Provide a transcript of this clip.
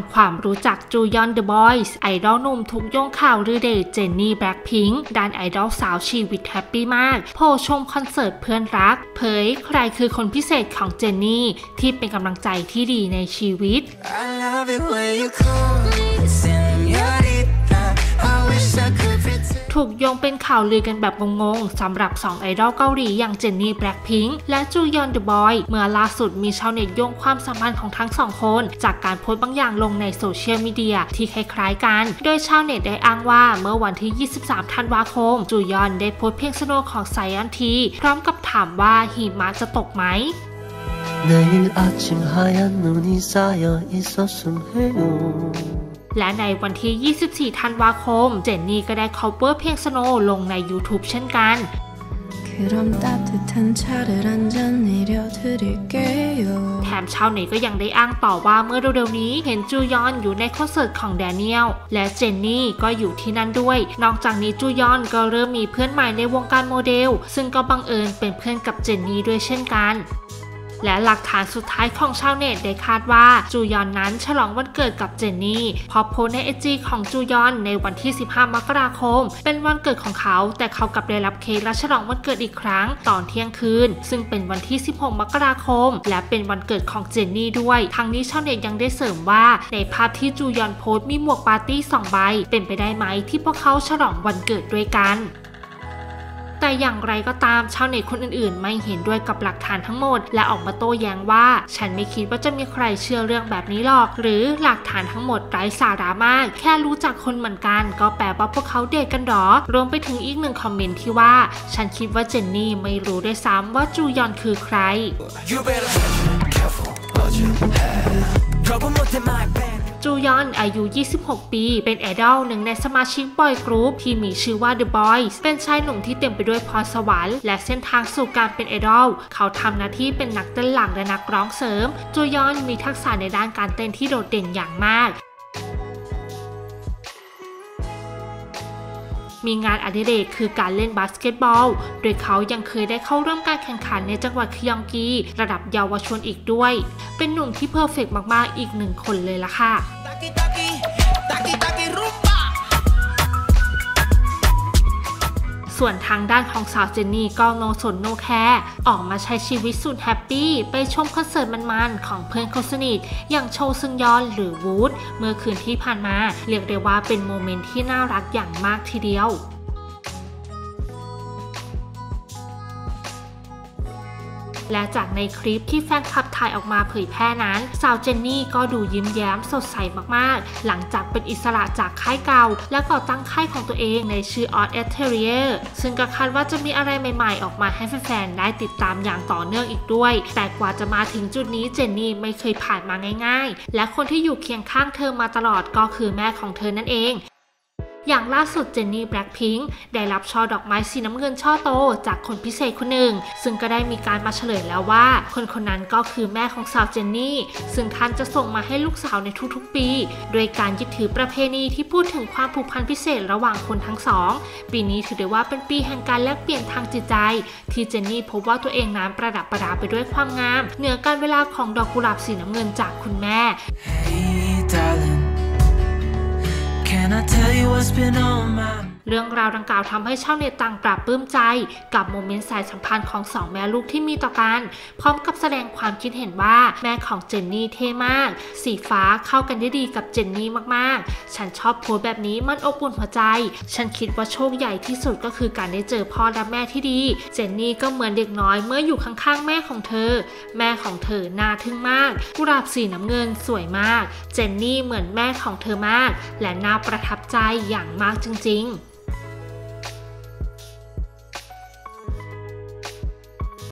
ทำความรู้จักจูยอน The Boyz ไอดอลหนุ่มถูกโยงข่าวลือเดทเจนนี่แบล็คพิงค์ด้านไอดอลสาวชีวิตแฮปปี้มาก โผล่ชมคอนเสิร์ตเพื่อนรัก เผยใครคือคนพิเศษของเจนนี่ที่เป็นกำลังใจที่ดีในชีวิต I love it when you call me ถูกโยงเป็นข่าวลือกันแบบงงๆสำหรับ 2 ไอดอลเกาหลีอย่างเจนนี่แบล็คพิงค์และจูยอนเดอะบอยเมื่อล่าสุดมีชาวเน็ตโยงความสัมพันธ์ของทั้งสองคน จากการโพสต์บางอย่างลงในโซเชียลมีเดียที่คล้ายๆกัน โดยชาวเน็ตได้อ้างว่าเมื่อวันที่ 23 ธันวาคม จูยอนได้โพสต์เพลงสโนว์ของไซออนที พร้อมกับถามว่าหิมะจะตกไหม 내일 아침 하얀 눈이 쌓여 있었음 해요 และในวันที่ 24 ธันวาคม เจนนี่ก็ได้ cover เพลง Snow ลงใน YouTube เช่นกัน แถมชาวเน็ตก็ยังได้อ้างต่อว่าเมื่อเร็วๆนี้เห็นจูยอนอยู่ในคอนเสิร์ตของแดเนียล และเจนนี่ก็อยู่ที่นั่นด้วย นอกจากนี้จูยอนก็เริ่มมีเพื่อนใหม่ในวงการโมเดล ซึ่งก็บังเอิญเป็นเพื่อนกับเจนนี่ด้วยเช่นกัน และหลักฐานสุดท้ายของชาวเน็ตได้คาดว่าจูยอนนั้นฉลองวันเกิดกับเจนนี่เพอโพสในไอจีของจูยอนในวันที่ 15 มกราคม เป็นวันเกิดของเขา แต่เขากลับได้รับเค้กและฉลองวันเกิดอีกครั้งตอนเที่ยงคืน ซึ่งเป็นวันที่ 16 มกราคม และเป็นวันเกิดของเจนนี่ด้วย ทั้งนี้ชาวเน็ตยังได้เสริมว่า ในภาพที่จูยอนโพสมีหมวกปาร์ตี้สองใบเป็นไปได้ไหมที่พวกเขาฉลองวันเกิดด้วยกัน แต่อย่างไรก็ตามชาวเน็ตคนอื่นๆ ไม่เห็นด้วยกับหลักฐานทั้งหมด และออกมาโต้แย้งว่า ฉันไม่คิดว่าจะมีใครเชื่อเรื่องแบบนี้หรอก หรือหลักฐานทั้งหมดไร้สาระมาก แค่รู้จักคนเหมือนกัน ก็แปลว่าพวกเขาเดทกันหรอ รวมไปถึงอีกหนึ่งคอมเมนต์ที่ว่า ฉันคิดว่าเจนนี่ไม่รู้ด้วยซ้ำว่าจูยอนคือใคร You better be careful what you have. Trouble more than my band. จูยอนอายุ 26 ปี เป็นไอดอลหนึ่งในสมาชิกบอยกรุ๊ปที่มีชื่อว่า The Boyz เป็นชายหนุ่มที่เต็มไปด้วยพรสวรรค์และเส้นทางสู่การเป็นไอดอล เขาทำหน้าที่เป็นนักเต้นหลักและนักร้องเสริม จูยอนมีทักษะในด้านการเต้นที่โดดเด่นอย่างมาก มีงานอดิเรกคือการเล่นบาสเกตบอล โดยเขายังเคยได้เข้าร่วมการแข่งขันในจังหวัดคยองกี ระดับเยาวชนอีกด้วย เป็นหนุ่มที่ perfect มากๆ อีกหนึ่งคนเลยล่ะค่ะ ส่วนทางด้านของสาวเจนนี่ก็ no สน no care ออกมาใช้ชีวิตสุดแฮปปี้ ไปชมคอนเสิร์ตมันๆของเพื่อนคนสนิทอย่างโชซึงยอนหรือ WOODZ เมื่อคืนที่ผ่านมา เรียกได้ว่าเป็นโมเมนต์ที่น่ารักอย่างมากทีเดียว และจากในคลิปที่แฟนคลับถ่ายออกมาเผยแพร่นั้น สาวเจนนี่ก็ดูยิ้มแย้มสดใสมากๆ หลังจากเป็นอิสระจากค่ายเก่า และก่อตั้งค่ายของตัวเองในชื่อ Odd e t e r i e r ซึ่งก็คาดว่าจะมีอะไรใหม่ๆ ออกมาให้แฟนๆ ได้ติดตามอย่างต่อเนื่องอีกด้วย แต่กว่าจะมาถึงจุดนี้เจนนี่ไม่เคยผ่านมาง่าย ๆ และคนที่อยู่เคียงข้างเธอมาตลอดก็คือแม่ของเธอนั่นเอง อย่างล่าสุดเจนนี่แบล็คพิงค์ได้รับช่อดอกไม้สีน้ำเงินช่อโต จากคนพิเศษคนหนึ่ง ซึ่งก็ได้มีการมาเฉลยแล้วว่า คนคนนั้นก็คือแม่ของสาวเจนนี่ ซึ่งท่านจะส่งมาให้ลูกสาวในทุกๆปี โดยการยึดถือประเพณีที่พูดถึงความผูกพันพิเศษระหว่างคนทั้งสอง ปีนี้ถือได้ว่าเป็นปีแห่งการแลกเปลี่ยนทางจิตใจ ที่เจนนี่พบว่าตัวเองนั้นประดับประดาไปด้วยความงาม เหนือการเวลาของดอกกุหลาบสีน้ำเงินจากคุณแม่ Hey, darling. Can I tell you what's been on my เรื่องราวดังกล่าวทำให้ชาวเน็ตต่างปรับปลื้มใจ กับโมเมนต์สายสัมพันธ์ของสองแม่ลูกที่มีต่อกัน พร้อมกับแสดงความคิดเห็นว่าแม่ของเจนนี่เท่มาก สีฟ้าเข้ากันได้ดีกับเจนนี่มากๆ ฉันชอบโพสแบบนี้มันอบอุ่นหัวใจ ฉันคิดว่าโชคใหญ่ที่สุดก็คือการได้เจอพ่อและแม่ที่ดี เจนนี่ก็เหมือนเด็กน้อยเมื่ออยู่ข้างๆ แม่ของเธอ แม่ของเธอน่าทึ่งมากกุหลาบสีน้ำเงินสวยมาก เจนนี่เหมือนแม่ของเธอมาก และน่าประทับใจอย่างมากจริง ๆ